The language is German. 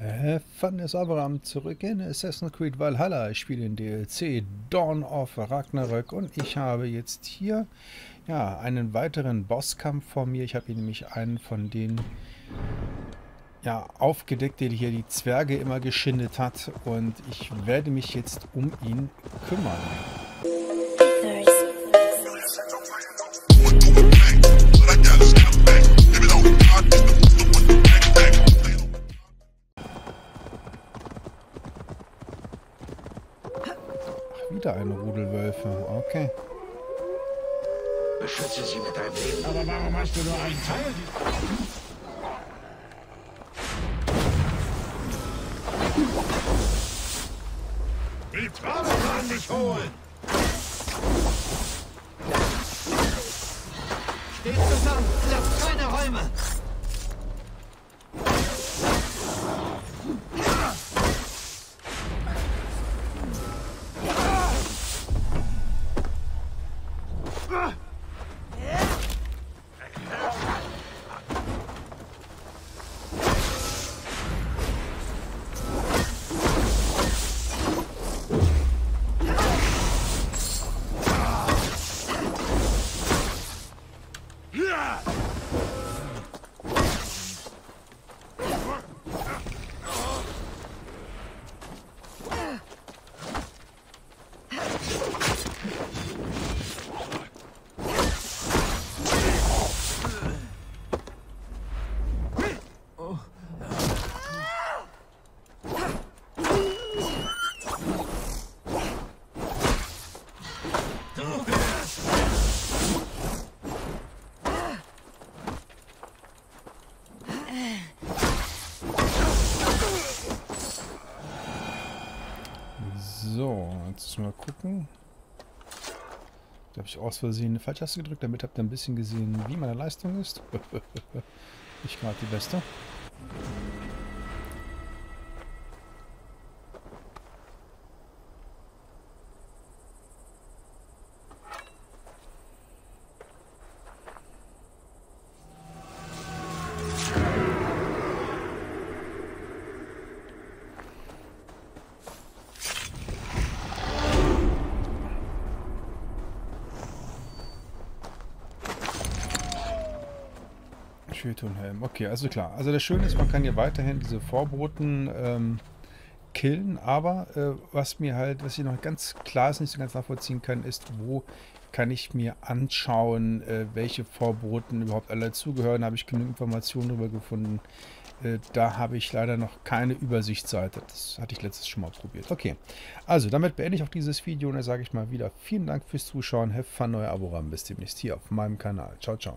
Ist Abraham zurück in Assassin's Creed Valhalla. Ich spiele den DLC Dawn of Ragnarök und ich habe jetzt hier ja, einen weiteren Bosskampf vor mir. Ich habe hier nämlich einen von den ja, aufgedeckt, der hier die Zwerge immer geschindet hat und ich werde mich jetzt um ihn kümmern. Wieder eine Rudel Wölfe. Okay. Beschütze sie mit deinem Leben. Aber warum hast du nur einen Teil? Die Traube kann dich holen! Steht zusammen, lasst keine Räume! Jetzt mal gucken. Da habe ich aus Versehen eine Falschtaste gedrückt. Damit habt ihr ein bisschen gesehen, wie meine Leistung ist. Nicht gerade die beste. Schildtonhelm. Okay, also klar. Also das Schöne ist, man kann hier weiterhin diese Vorboten ähm, killen, aber äh, was mir halt, was ich noch ganz klar ist, nicht so ganz nachvollziehen kann, ist, wo kann ich mir anschauen, äh, welche Vorboten überhaupt alle dazugehören. Habe ich genug Informationen darüber gefunden. Äh, da habe ich leider noch keine Übersichtsseite. Das hatte ich letztes schon mal probiert. Okay, also damit beende ich auch dieses Video und dann sage ich mal wieder vielen Dank fürs Zuschauen. Have fun, neuer Abo Bis demnächst hier auf meinem Kanal. Ciao, ciao.